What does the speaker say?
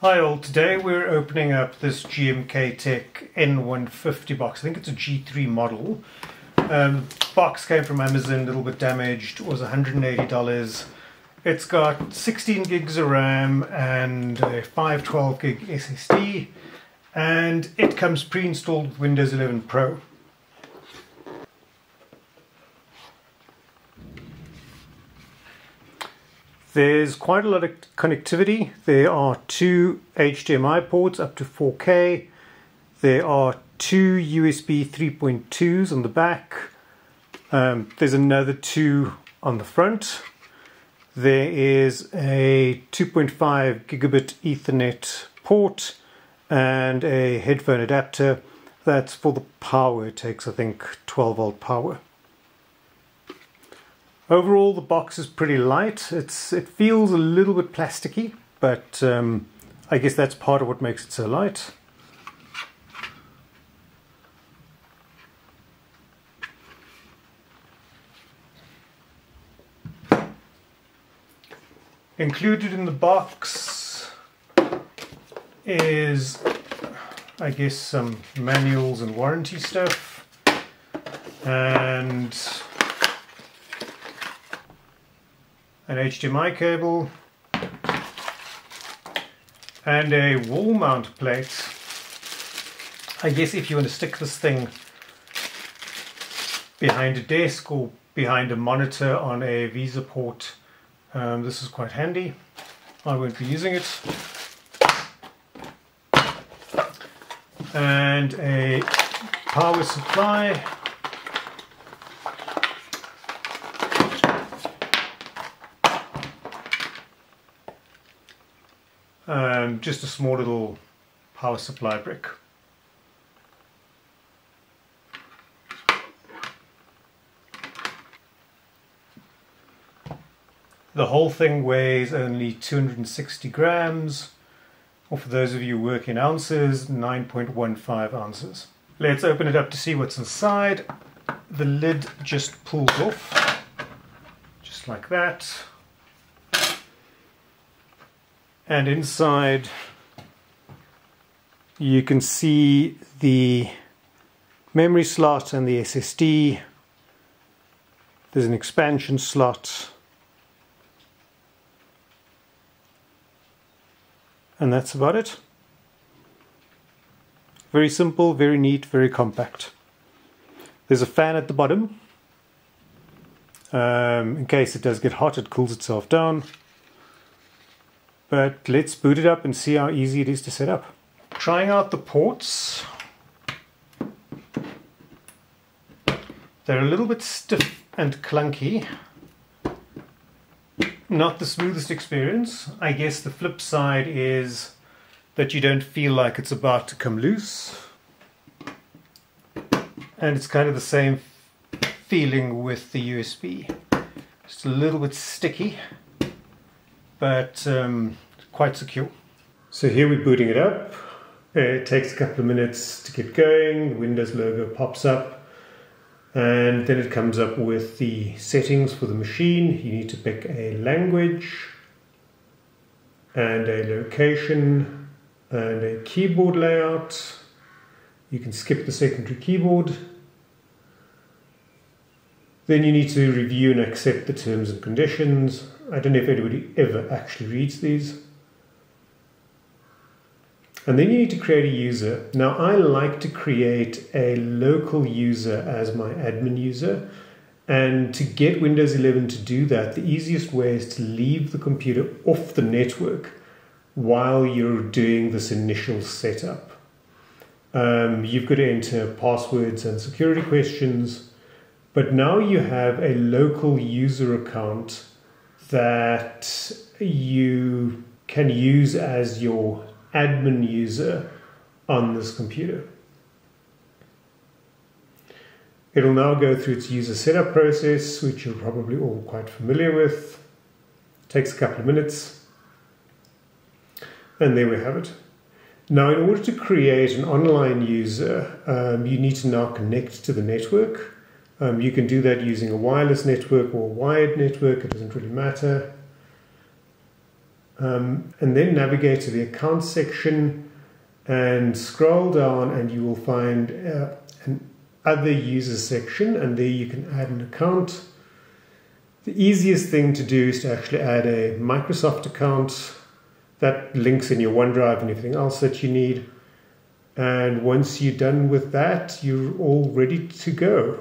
Hi all, today we're opening up this GMKtec N150 box. I think it's a G3 model. Um, box came from Amazon, a little bit damaged, was $180. It's got 16 gigs of RAM and a 512 gig SSD and it comes pre-installed with Windows 11 Pro. There's quite a lot of connectivity. There are two HDMI ports up to 4K. There are two USB 3.2s on the back. Um, there's another two on the front. There is a 2.5 gigabit Ethernet port and a headphone adapter. That's for the power. It takes, I think, 12 volt power. Overall, the box is pretty light. It's It feels a little bit plasticky, but um, I guess that's part of what makes it so light. Included in the box is, I guess, some manuals and warranty stuff. And an HDMI cable and a wall mount plate. I guess if you want to stick this thing behind a desk or behind a monitor on a VESA port, um, this is quite handy. I won't be using it. And a power supply um, just a small little power supply brick. The whole thing weighs only 260 grams, or for those of you working ounces, 9.15 ounces. Let's open it up to see what's inside. The lid just pulls off, just like that and inside you can see the memory slot and the SSD there's an expansion slot. And that's about it. Very simple very neat very compact. There's a fan at the bottom. Um, in case it does get hot it cools itself down but let's boot it up and see how easy it is to set up. Trying out the ports. They're a little bit stiff and clunky. Not the smoothest experience. I guess the flip side is that you don't feel like it's about to come loose. And it's kind of the same feeling with the USB. Just a little bit sticky but um, quite secure. So here we're booting it up. It takes a couple of minutes to get going. The Windows logo pops up and then it comes up with the settings for the machine. You need to pick a language and a location and a keyboard layout. You can skip the secondary keyboard. Then you need to review and accept the terms and conditions I don't know if anybody ever actually reads these. And then you need to create a user. Now, I like to create a local user as my admin user. And to get Windows 11 to do that, the easiest way is to leave the computer off the network while you're doing this initial setup. Um, you've got to enter passwords and security questions, but now you have a local user account that you can use as your admin user on this computer. It'll now go through its user setup process, which you're probably all quite familiar with. It takes a couple of minutes. And there we have it. Now, in order to create an online user, um, you need to now connect to the network. Um, you can do that using a wireless network or a wired network, it doesn't really matter. Um, and then navigate to the account section and scroll down, and you will find uh, an other users section, and there you can add an account. The easiest thing to do is to actually add a Microsoft account that links in your OneDrive and everything else that you need. And once you're done with that, you're all ready to go.